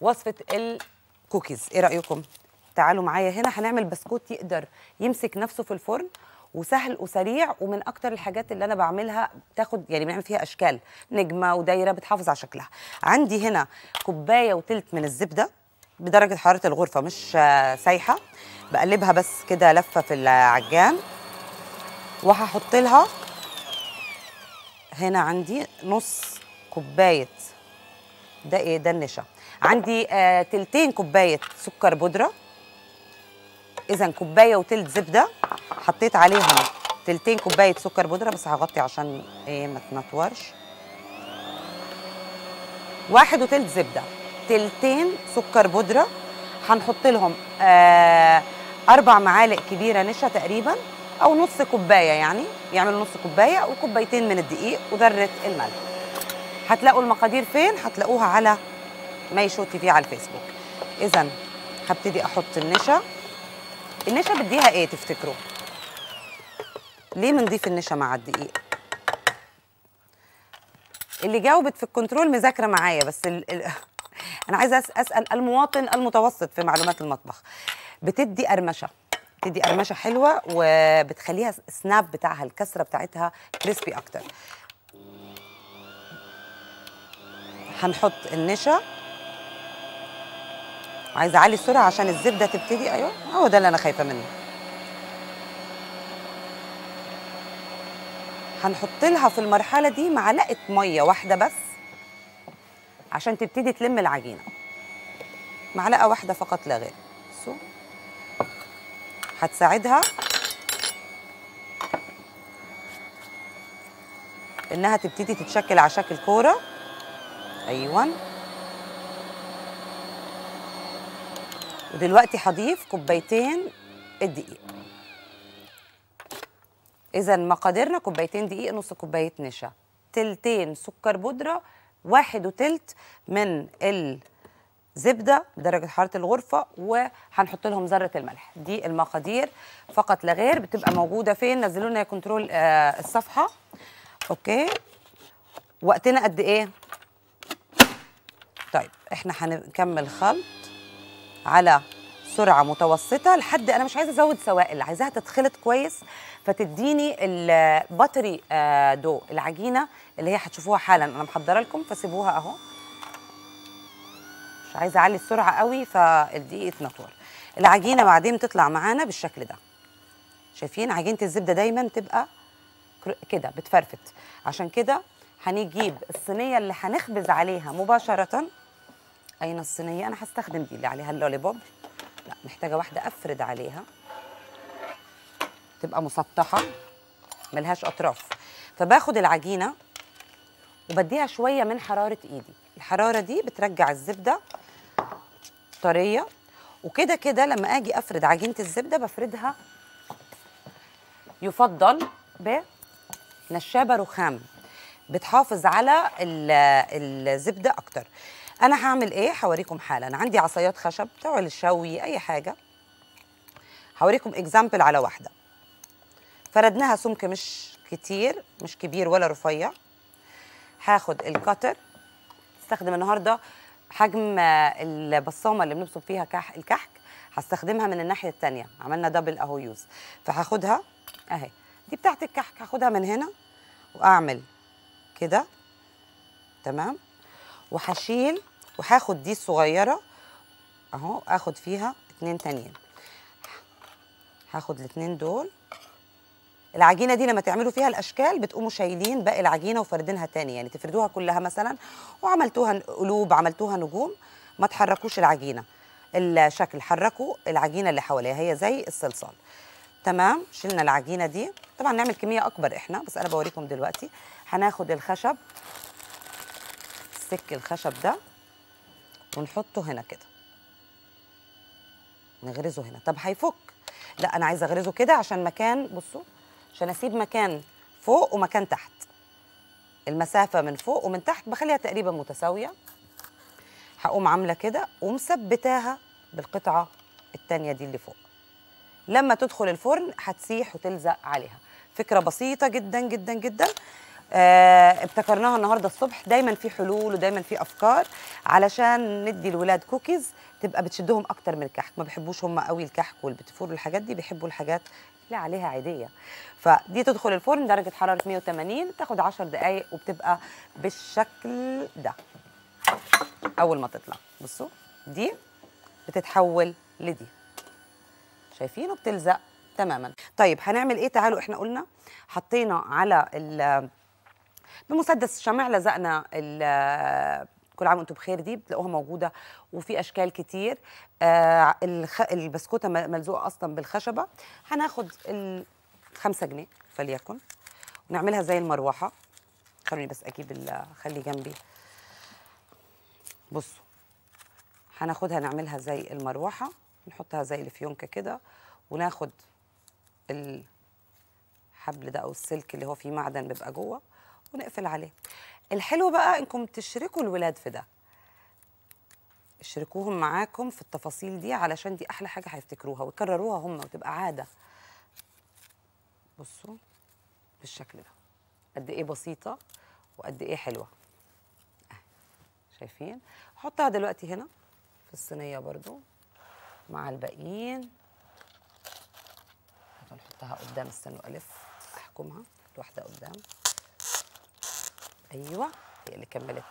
وصفة الكوكيز. إيه رأيكم؟ تعالوا معايا هنا هنعمل بسكوت يقدر يمسك نفسه في الفرن وسهل وسريع ومن أكتر الحاجات اللي أنا بعملها تاخد يعني بنعمل فيها أشكال نجمة ودايرة بتحافظ على شكلها. عندي هنا كوباية وتلت من الزبدة بدرجة حرارة الغرفة مش سايحة. بقلبها بس كده لفة في العجان وهحط لها هنا عندي نص كوباية ده إيه؟ ده النشا. عندي آه تلتين كوباية سكر بودرة. اذا كوباية وتلت زبدة حطيت عليهم تلتين كوباية سكر بودرة بس هغطي عشان إيه ما تنطورش. واحد وتلت زبدة تلتين سكر بودرة. هنحط لهم آه أربع معالق كبيرة نشا تقريبا أو نص كوباية يعني. يعملوا نص كوباية وكوبايتين من الدقيق وذرة الملح. هتلاقوا المقادير فين؟ هتلاقوها على My Show TV على الفيسبوك. اذا هبتدي أحط النشا. النشا بديها إيه تفتكروا؟ ليه بنضيف النشا مع الدقيق؟ اللي جاوبت في ال control مذاكرة معايا بس ال... ال... أنا عايزة أسأل المواطن المتوسط في معلومات المطبخ. بتدي قرمشة. بتدي قرمشة حلوة وبتخليها السناب بتاعها الكسرة بتاعتها كريسبي أكتر. هنحط النشا. عايزه أعلي السرعة عشان الزبدة تبتدي. أيوه هو ده اللي أنا خايفة منه. هنحط لها في المرحلة دي معلقة مية واحدة بس عشان تبتدي تلم العجينة. معلقة واحدة فقط لا غير. بصوا هتساعدها إنها تبتدي تتشكل على شكل كورة. أيوه. ودلوقتي هضيف كوبايتين الدقيق. إذا مقاديرنا كوبايتين دقيق نص كوباية نشا. تلتين سكر بودرة واحد وتلت من الزبدة بدرجة حرارة الغرفة وهنحط لهم ذرة الملح. دي المقادير فقط لا غير بتبقى موجودة فين؟ نزلوا لنا control آه الصفحة. okay. وقتنا قد إيه؟ طيب إحنا هنكمل خلط على سرعه متوسطة لحد أنا مش عايزة أزود سوائل عايزاها تتخلط كويس فتديني ال buttery آه، dough العجينة اللي هي هتشوفوها حالا. أنا محضرة لكم فسيبوها أهو. مش عايزة أعلي السرعة قوي فالدقيق يتنطور العجينة بعدين تطلع معانا بالشكل ده. شايفين؟ عجينة الزبدة دايما تبقى كده بتفرفت. عشان كده هنجيب الصينية اللي هنخبز عليها مباشرة. أين الصينية؟ أنا هستخدم دي اللي عليها ال lollipop لا محتاجة واحدة أفرد عليها. تبقى مسطحة ملهاش أطراف. فباخد العجينة وبديها شوية من حرارة إيدي. الحرارة دي بترجع الزبدة طرية. وكده كده لما آجي أفرد عجينة الزبدة بفردها يفضل بنشابه رخام. بتحافظ على ال- الزبدة أكتر. أنا هعمل إيه؟ هوريكم حالا. عندي عصايات خشب بتوع الشوي أي حاجة. هوريكم example على واحدة. فردناها سمك مش كتير مش كبير ولا رفيع. هاخد ال cutter استخدم النهارده حجم البصامه اللي بنبصم فيها كح الكحك. هستخدمها من الناحية التانية. عملنا double أهو use فهاخدها أهي. دي بتاعت الكحك. هاخدها من هنا وأعمل كده. تمام؟ وهشيل وهاخد دي الصغيرة. أهو آخد فيها اتنين تانيين. هاخد الاتنين دول. العجينة دي لما تعملوا فيها الأشكال بتقوموا شايلين باقي العجينة وفردينها تاني يعني تفردوها كلها مثلا. وعملتوها قلوب عملتوها نجوم. ما تحركوش العجينة. الشكل حركوا العجينة اللي حواليها. هي زي الصلصال. تمام؟ شلنا العجينة دي. طبعا نعمل كمية أكبر إحنا بس أنا بوريكم دلوقتي. هناخد الخشب. السك الخشب ده ونحطه هنا كده. نغرزه هنا. طب هيفك. لا أنا عايزة أغرزه كده عشان مكان بصوا عشان أسيب مكان فوق ومكان تحت. المسافة من فوق ومن تحت بخليها تقريبا متساوية. هقوم عاملة كده ومثبتاها بالقطعة التانية دي اللي فوق. لما تدخل الفرن هتسيح وتلزق عليها. فكرة بسيطة جدا جدا جدا. آه ابتكرناها النهارده الصبح. دايما في حلول ودايما في أفكار علشان ندي الولاد كوكيز تبقى بتشدهم أكتر من الكحك. ما بيحبوش هم قوي الكحك والبتفور والحاجات دي بيحبوا الحاجات اللي عليها عادية. فدي تدخل الفرن درجة حرارة 180 تاخد 10 دقائق وبتبقى بالشكل ده. أول ما تطلع. بصوا دي بتتحول لدي. شايفين وبتلزق تماما. طيب هنعمل إيه؟ تعالوا إحنا قلنا حطينا على بمسدس الشمع لزقنا ال كل عام وأنتم بخير دي بتلاقوها موجودة وفي أشكال كتير. آه الخ... البسكوتة ملزوقة أصلا بالخشبة. هناخد الخمسة جنيه فليكن ونعملها زي المروحة. خلوني بس أجيب ال- خلي جنبي. بصوا هناخدها نعملها زي المروحة نحطها زي الفيونكة كده وناخد الحبل ده أو السلك اللي هو فيه معدن بيبقى جوه. ونقفل عليه. الحلو بقى انكم تشركوا الولاد في ده. اشركوهم معاكم في التفاصيل دي علشان دي أحلى حاجة هيفتكروها ويكرروها هم وتبقى عادة. بصوا بالشكل ده. قد إيه بسيطة وقد إيه حلوة. شايفين؟ حطها دلوقتي هنا في الصينية برضو مع الباقيين. نحطها قدام استنوا ألف. أحكمها. واحدة قدام. أيوه هي اللي كملت.